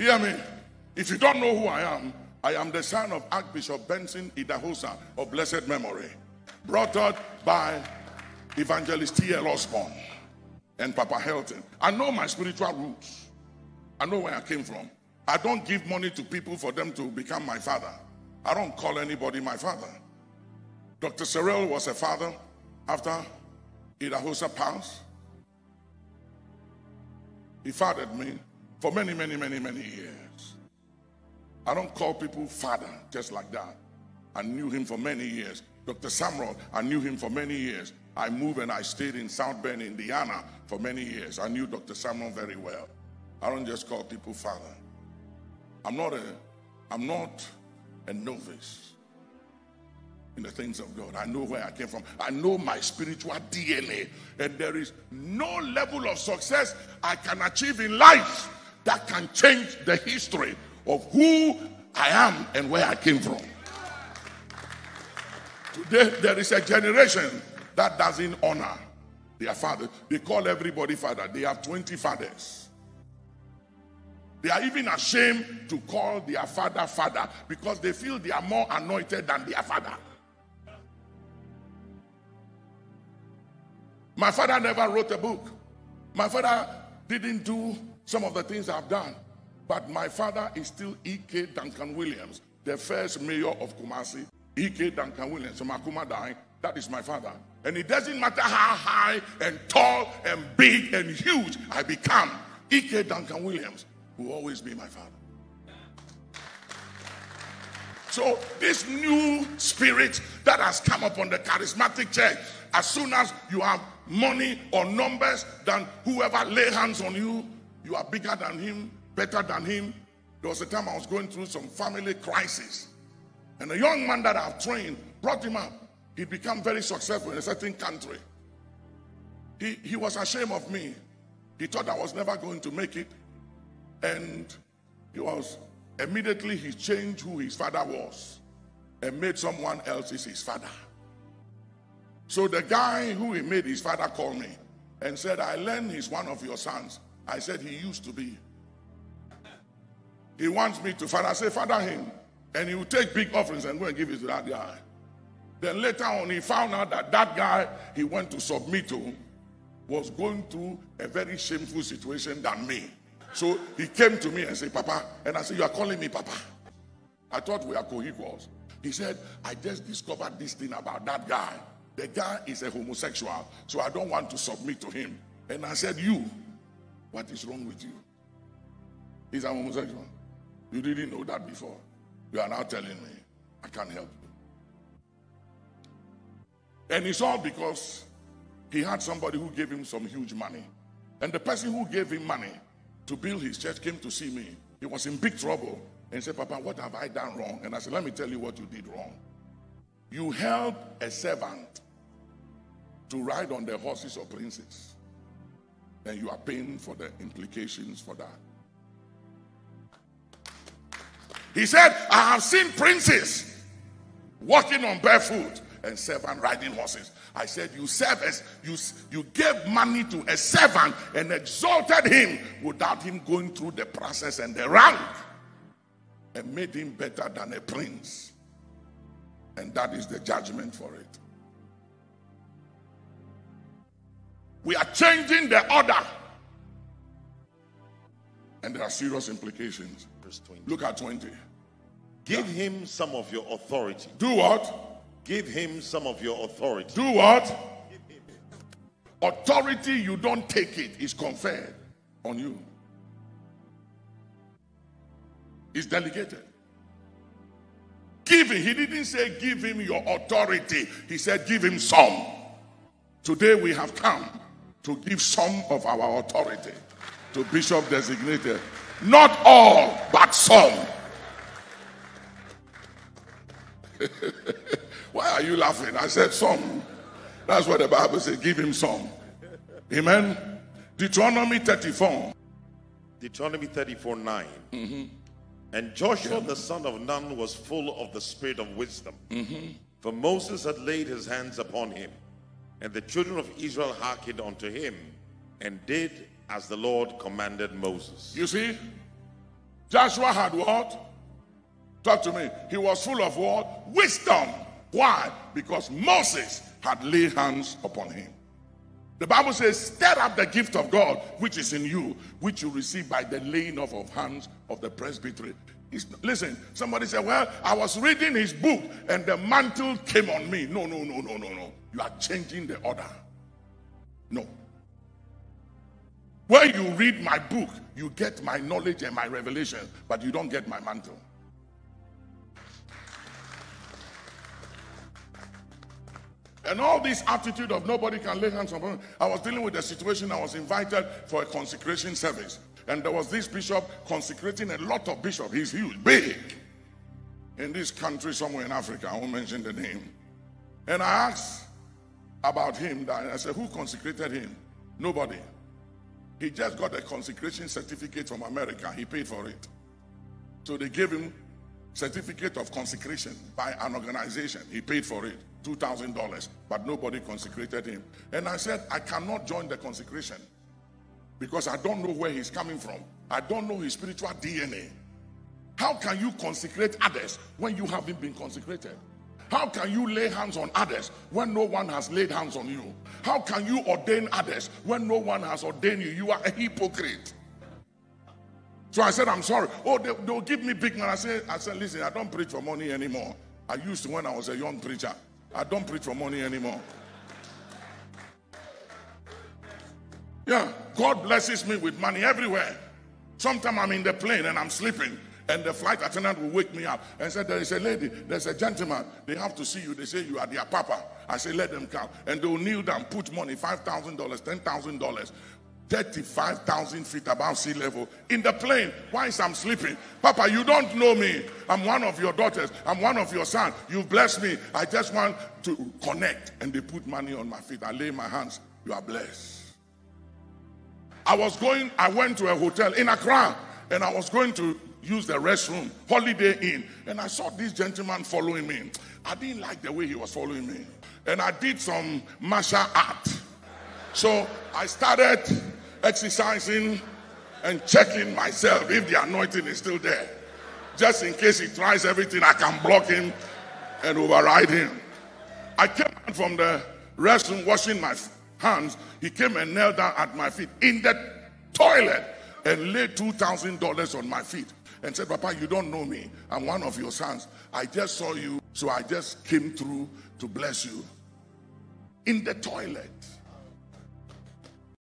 Hear me. If you don't know who I am, I am the son of Archbishop Benson Idahosa of blessed memory, brought up by Evangelist T.L. Osborn and Papa Helton. I know my spiritual roots. I know where I came from. I don't give money to people for them to become my father. I don't call anybody my father. Dr. Cyril was a father after Idahosa passed. He fathered me for many, many, many, many years. I don't call people father just like that. I knew him for many years. Dr. Sumrall, I knew him for many years. I moved and I stayed in South Bend, Indiana for many years. I knew Dr. Sumrall very well. I don't just call people father. I'm not a I'm not a novice in the things of God. I know where I came from. I know my spiritual DNA. And there is no level of success I can achieve in life that can change the history of who I am and where I came from. Today, there is a generation that doesn't honor their father. They call everybody father. They have 20 fathers. They are even ashamed to call their father father because they feel they are more anointed than their father. My father never wrote a book. My father didn't do some of the things I've done. But my father is still E.K. Duncan Williams, the first mayor of Kumasi. E.K. Duncan Williams, Makuma dying. That is my father. And it doesn't matter how high and tall and big and huge I become, E.K. Duncan Williams will always be my father. So, this new spirit that has come upon the charismatic church, as soon as you have money or numbers then whoever lay hands on you, you are bigger than him, better than him. There was a time I was going through some family crisis, and a young man that I've trained brought him up. He became very successful in a certain country. He, he was ashamed of me. He thought I was never going to make it. And he was immediately he changed who his father was and made someone else his father. So the guy who he made his father called me and said, I learned he's one of your sons. I said, He used to be. He wants me to father. I say, Father him. And he will take big offerings and go and give it to that guy. Then later on, he found out that that guy he went to submit to was going through a very shameful situation than me. So he came to me and said, Papa, and I said, You are calling me Papa. I thought we are co equals. He said, I just discovered this thing about that guy. The guy is a homosexual, so I don't want to submit to him. And I said, You, what is wrong with you? He's a homosexual. You didn't know that before. You are now telling me, I can't help you. And it's all because he had somebody who gave him some huge money. And the person who gave him money to build his church came to see me. He was in big trouble and said, Papa, what have I done wrong? And I said, Let me tell you what you did wrong. You helped a servant to ride on the horses of princes, and you are paying for the implications for that. He said, I have seen princes walking on barefoot and servant riding horses. I said, You serve as you, you gave money to a servant and exalted him without him going through the process and the rank and made him better than a prince. And that is the judgment for it. We are changing the order. And there are serious implications. Verse 20. Look at 20. Give him some of your authority. Do what? Give him some of your authority. Do what? Authority, you don't take it, is conferred on you. It's delegated. Give him. He didn't say give him your authority. He said give him some. Today we have come to give some of our authority to bishop designated. Not all, but some. Why are you laughing? I said some. That's what the Bible says. Give him some. Amen. Deuteronomy 34. Deuteronomy 34 9. Mm-hmm. And Joshua the son of Nun was full of the spirit of wisdom. Mm-hmm. For Moses had laid his hands upon him, and the children of Israel hearkened unto him, and did as the Lord commanded Moses. You see, Joshua had what? Talk to me. He was full of what? Wisdom. Why? Because Moses had laid hands upon him. The Bible says, stir up the gift of God which is in you, which you receive by the laying of, of hands of the presbytery. It's, listen, somebody said, Well, I was reading his book and the mantle came on me. No, no, no, no, no, no. You are changing the order. No. When you read my book, you get my knowledge and my revelation, but you don't get my mantle. And all this attitude of nobody can lay hands on. I was dealing with a situation. I was invited for a consecration service, and there was this bishop consecrating a lot of bishops. He's huge, big, in this country somewhere in Africa. I won't mention the name. And I asked about him. That I said, "Who consecrated him?" Nobody. He just got a consecration certificate from America. He paid for it. So they gave him certificate of consecration by an organization. He paid for it. $2,000, but nobody consecrated him. And I said, I cannot join the consecration because I don't know where he's coming from. I don't know his spiritual DNA. How can you consecrate others when you haven't been consecrated? How can you lay hands on others when no one has laid hands on you? How can you ordain others when no one has ordained you? You are a hypocrite. So I said, I'm sorry. Oh, they, will give me big man. I said, I said, listen, I don't preach for money anymore. I used to when I was a young preacher. I don't preach for money anymore. Yeah, God blesses me with money everywhere. Sometimes I'm in the plane and I'm sleeping, and the flight attendant will wake me up and say, There is a lady, there's a gentleman, they have to see you. They say you are their papa. I say, Let them come. And they'll kneel down, put money $5,000, $10,000 35,000 feet above sea level in the plane whilst I'm sleeping. Papa, you don't know me. I'm one of your daughters. I'm one of your sons. You bless me. I just want to connect. And they put money on my feet. I lay my hands. You are blessed. I was going, I went to a hotel in Accra and I was going to use the restroom, Holiday Inn. And I saw this gentleman following me. I didn't like the way he was following me. And I did some martial art. So I started exercising and checking myself if the anointing is still there. Just in case he tries everything, I can block him and override him. I came from the restroom washing my hands. He came and knelt down at my feet in the toilet and laid $2,000 on my feet and said, Papa, you don't know me. I'm one of your sons. I just saw you, so I just came through to bless you. In the toilet.